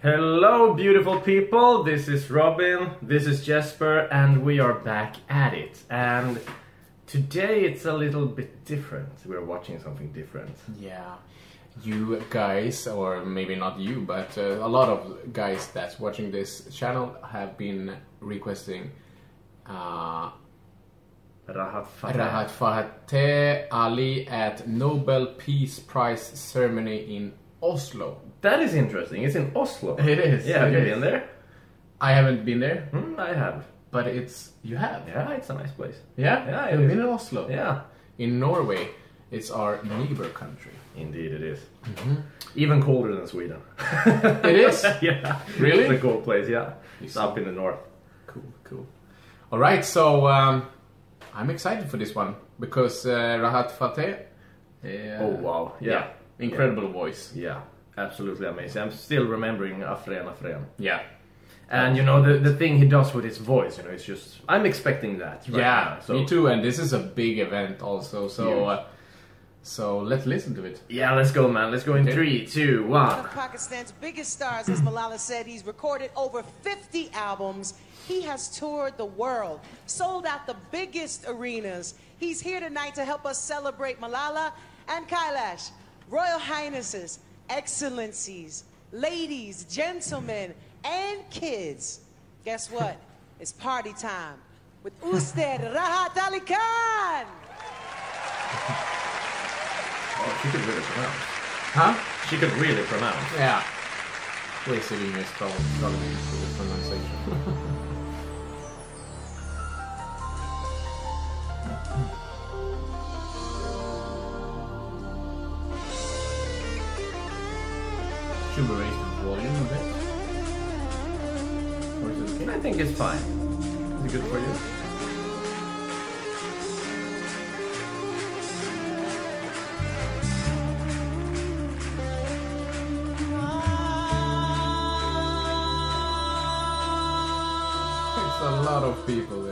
Hello, beautiful people. This is Robin. This is Jesper, and we are back at it. And today it's a little bit different. We're watching something different. Yeah, you guys, or maybe not you, but uh, a lot of guys that's watching this channel have been requesting uh, Rahat Fateh. Rahat Fateh Ali at Nobel Peace Prize ceremony in Oslo. That is interesting. It's in Oslo. It is, Yeah, have it you is. been there? I haven't been there, Hmm, I have. but it's you have. Yeah, it's a nice place. Yeah, Yeah, you've been in Oslo. Yeah, In Norway, it's our neighbor country. indeed it is. Even colder than Sweden. It is. yeah. Really? It's a cold place, yeah. It's up in the north. Cool, cool. All right, so um, I'm excited for this one because uh, Rahat Fateh. uh, Oh, wow. Yeah. Incredible voice. Yeah, absolutely amazing. I'm still remembering Afreen Afreen. Yeah, And you know the the thing he does with his voice, you know, it's just I'm expecting that. Right yeah, now, so me too. And this is a big event also. So, uh, so let's listen to it. Yeah, let's go, man. Let's go in Okay. three, two, One one. of Pakistan's biggest stars, as Malala said, he's recorded over 50 albums. He has toured the world, sold out the biggest arenas. He's here tonight to help us celebrate Malala and Kailash, Royal Highnesses, Excellencies, ladies, gentlemen, and kids. Guess what? It's party time with Ustad Rahat Ali Khan. Oh, she could really pronounce. Huh? She could really pronounce. Yeah. We're sitting here struggling struggling with pronunciation. Should we raise the volume a bit? Or is it okay? I think it's fine. Is it good for you? It's a lot of people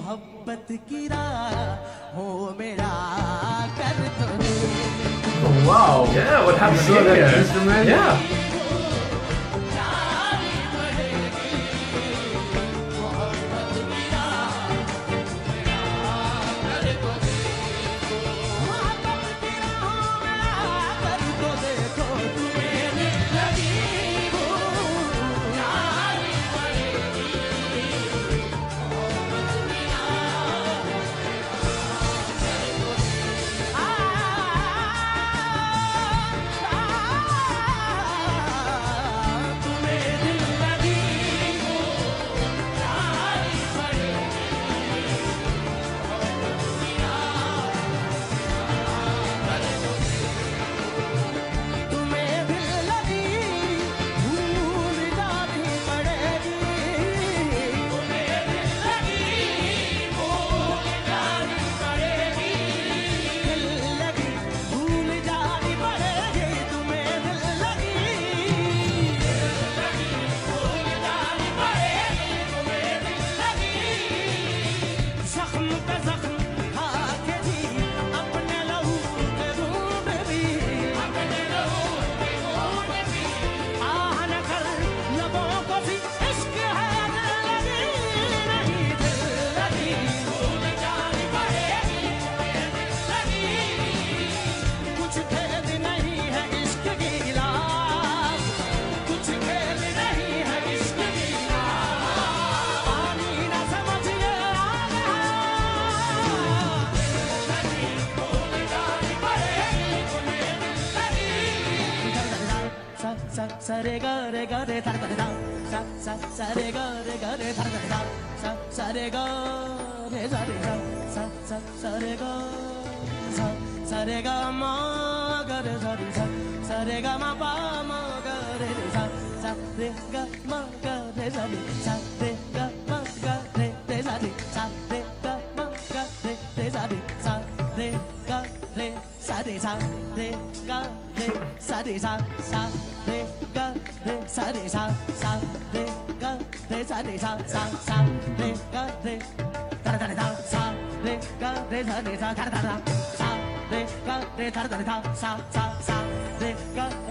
मोहब्बत की राह हो मेरा कर तो दे Oh, wow! Yeah, what happened saw that here? instrument? Yeah. Sa sa re ga re ga re da da da sa sa sa re ga re ga re da da da sa sa re ga re sa re sa sa sa sa re ga sa sa re ga ma ga re sa re sa sa re ga ma pa ma ga re sa sa re ga ma ga re sa re sa re sa re ga re sa re sa sa re ga re sa re sa sa re ga re sa re sa sa sa re ga re da da da sa re ga re sa re sa da da da sa re ga re da da da sa sa sa re ga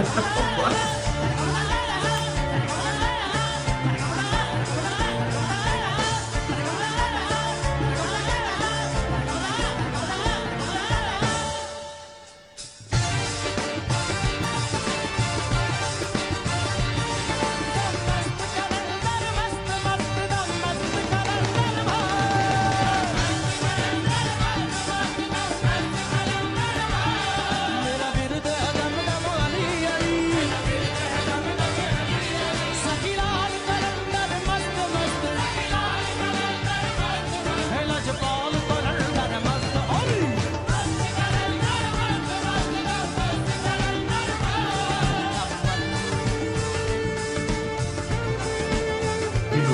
Ha ha ha.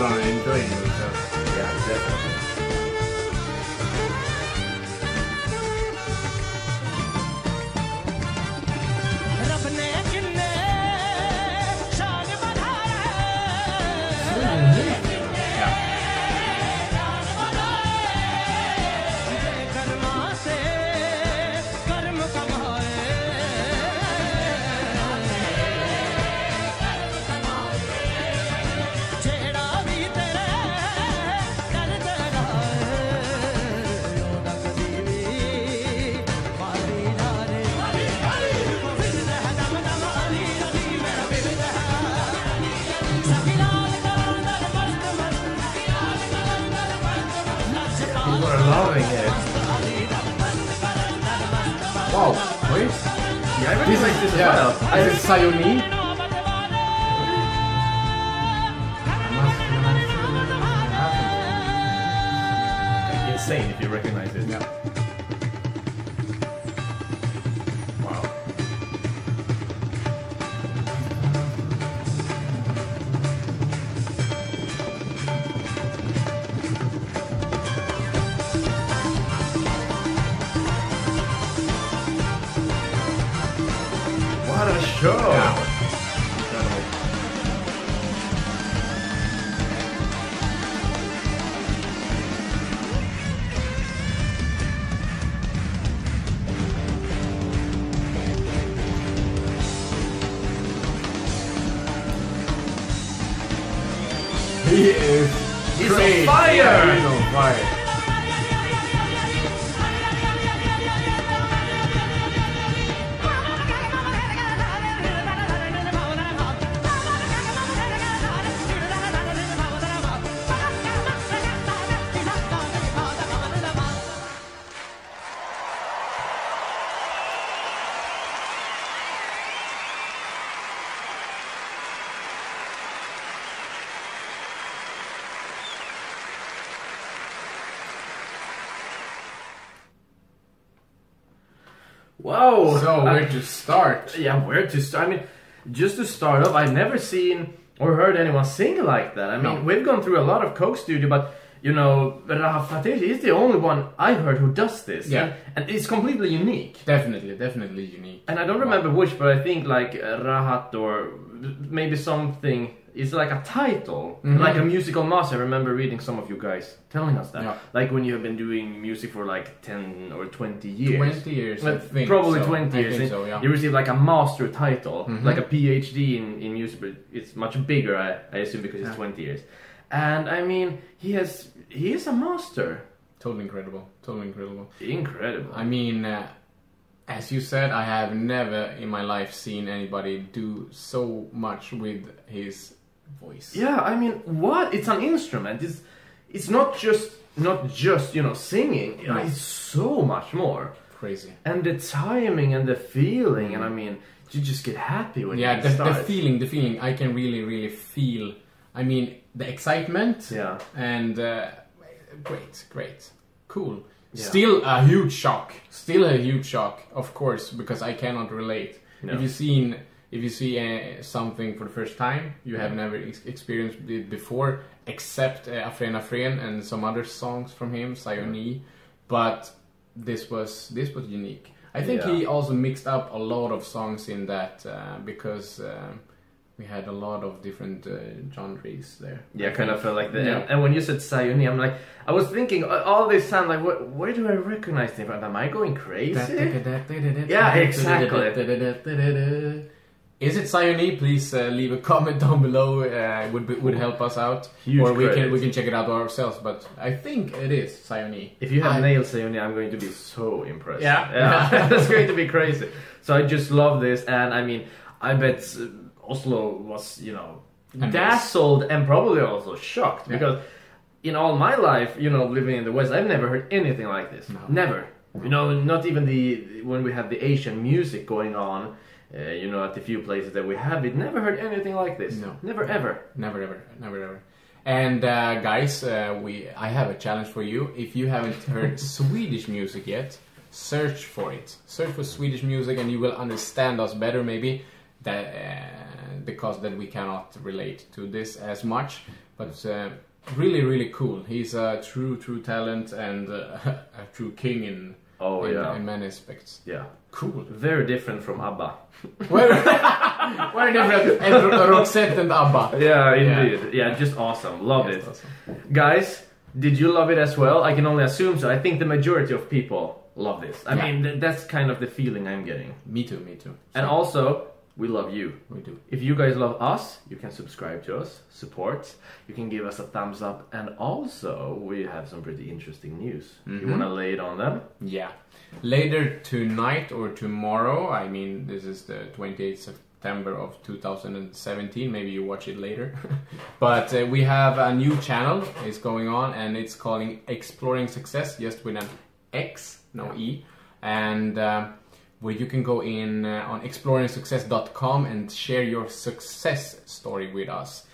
on enjoy yourself. Yeah, definitely. Sayoni? Insane if you recognize it. Yeah. All right. Where to start? Yeah, where to start? I mean, just to start off, I've never seen or heard anyone sing like that. I mean, No. we've gone through a lot of Coke Studio, but you know, Rahat Fateh is the only one I heard who does this. Yeah. And, and it's completely unique. Definitely, definitely unique. And I don't remember which, but I think like Rahat or maybe something is like a title, Mhm. like a musical master. I remember reading some of you guys telling us that. Yeah. Like when you have been doing music for like 10 or 20 years. 20 years. Probably so. 20 I years. so, yeah. You receive like a master title, Mhm. like a PhD in, in music, but it's much bigger, I, I assume, because it's Yeah. 20 years. And I mean, he has he is a master. Totally incredible. Totally incredible. Incredible. I mean, uh, as you said, I have never in my life seen anybody do so much with his voice. Yeah, I mean, what? It's an instrument. It's it's not just not just you know singing. No. It's so much more. Crazy. And the timing and the feeling, and I mean, you just get happy when Yeah, it the, the feeling, the feeling, I can really, really feel. I mean, the excitement. Yeah. And uh, great, great, cool. Yeah. Still a huge shock. Still a huge shock, of course, because I cannot relate. No. If you've seen, if you see uh, something for the first time, you have never ex- experienced it before, except uh, Afreen Afreen and some other songs from him, Sayoni. But this was this was unique. I think Yeah. he also mixed up a lot of songs in that uh, because um, we had a lot of different uh, genres there. Yeah, I kind of felt like that. Yeah. And, when you said Sayuni, I'm like, I was thinking, uh, all this sound like, what, where do I recognize them? Am I going crazy? Yeah, exactly. Is it Sayoni? Please uh, leave a comment down below. Uh, would be, would help us out, Huge or we credit. can we can check it out ourselves. But I think it is Sayoni. If you have I- nailed Sayuni, I'm going to be so impressed. Yeah. yeah, that's going to be crazy. So I just love this, and I mean, I bet uh, Oslo was, you know, dazzled and probably also shocked Yeah. because in all my life, you know, living in the West, I've never heard anything like this. No. Never. You know, not even the when we have the Asian music going on. Uh, you know, at the few places that we have it, never heard anything like this. No. Never ever. Never ever, never ever. And uh, guys, uh, we I have a challenge for you. If you haven't heard Swedish music yet, search for it. Search for Swedish music, and you will understand us better, maybe. That uh, because that we cannot relate to this as much, but uh, really, really cool. He's a true, true talent and uh, a true king in Oh in, yeah, in many aspects. yeah. Cool. Very different from ABBA. Very, very different. And Roxette and ABBA. Yeah, Yeah. indeed. Yeah, just awesome. Love Yes, it. awesome. Guys, did you love it as well? I can only assume so. I think the majority of people love this. I Yeah. mean, th- that's kind of the feeling I'm getting. Me too. Me too. And also, we love you. we do. If you guys love us, you can subscribe to us, support. You can give us a thumbs up, and also we have some pretty interesting news. You Mhm. want to lay it on them? Yeah. Later tonight or tomorrow, I mean, this is the 28th September of 2017. Maybe you watch it later. but uh, we have a new channel is going on and it's calling Exploring Success, just with an X, no E. And uh, where you can go in uh, on exploringsuccess.com and share your success story with us.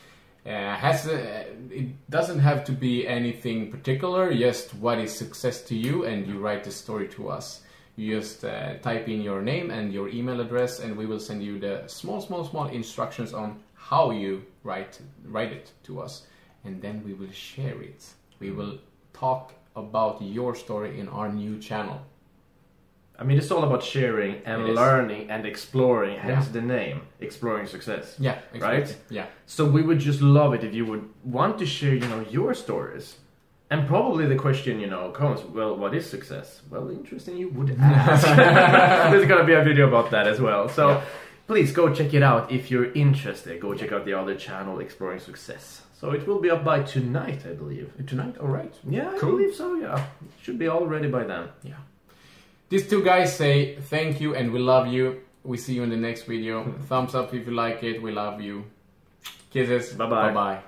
Uh, has uh, it doesn't have to be anything particular just what is success to you and you write the story to us. You just uh, type in your name and your email address and we will send you the small small small instructions on how you write write it to us and then we will share it. We will talk about your story in our new channel I mean, it's all about sharing and It is. learning and exploring. Hence the name, Exploring Success. yeah Right? yeah So we would just love it if you would want to share, you know, your stories. And probably the question, you know, comes, well, what is success? Well, interesting you would ask. There's gonna be a video about that as well. So Yeah. please go check it out if you're interested. Go check out the other channel, Exploring Success. So it will be up by tonight, I believe. tonight all right Yeah, I Cool. believe so, yeah. Should be all ready by then. Yeah. These two guys say thank you and we love you. We see you in the next video. Thumbs up if you like it. We love you. Kisses. Bye-bye. Bye bye.